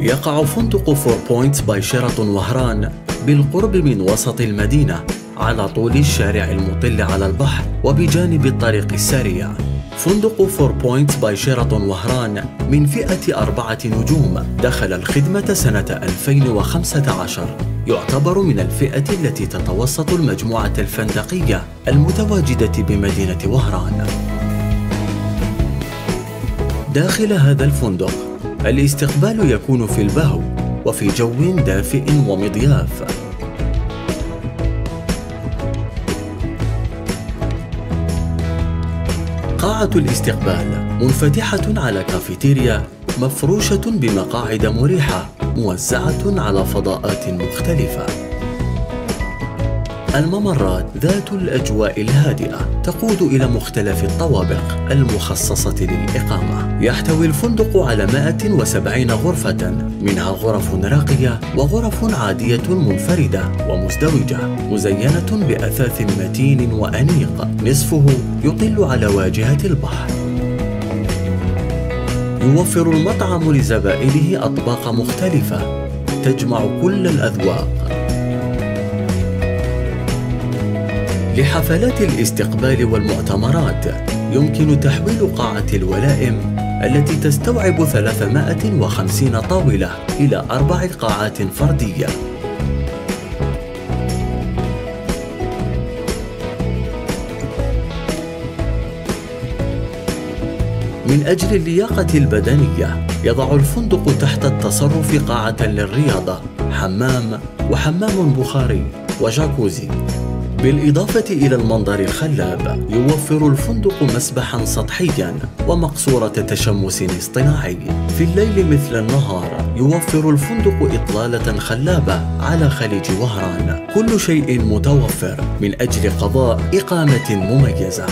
يقع فندق فور بوينتس باي شيراتون وهران بالقرب من وسط المدينة على طول الشارع المطل على البحر وبجانب الطريق السريع. فندق فور بوينتس باي شيراتون وهران من فئة أربعة نجوم دخل الخدمة سنة 2015 يعتبر من الفئة التي تتوسط المجموعة الفندقية المتواجدة بمدينة وهران. داخل هذا الفندق الاستقبال يكون في البهو وفي جو دافئ ومضياف. قاعة الاستقبال منفتحة على كافيتيريا مفروشة بمقاعد مريحة موزعة على فضاءات مختلفة. الممرات ذات الأجواء الهادئة تقود إلى مختلف الطوابق المخصصة للإقامة. يحتوي الفندق على 170 غرفة منها غرف راقية وغرف عادية منفردة ومزدوجة مزينة بأثاث متين وأنيق. نصفه يطل على واجهة البحر. يوفر المطعم لزبائنه أطباق مختلفة تجمع كل الأذواق. لحفلات الاستقبال والمؤتمرات يمكن تحويل قاعة الولائم التي تستوعب 350 طاولة إلى أربع قاعات فردية. من أجل اللياقة البدنية يضع الفندق تحت التصرف قاعة للرياضة حمام وحمام بخاري وجاكوزي. بالإضافة إلى المنظر الخلاب يوفر الفندق مسبحا سطحيا ومقصورة تشمس اصطناعي. في الليل مثل النهار يوفر الفندق إطلالة خلابة على خليج وهران. كل شيء متوفر من أجل قضاء إقامة مميزة.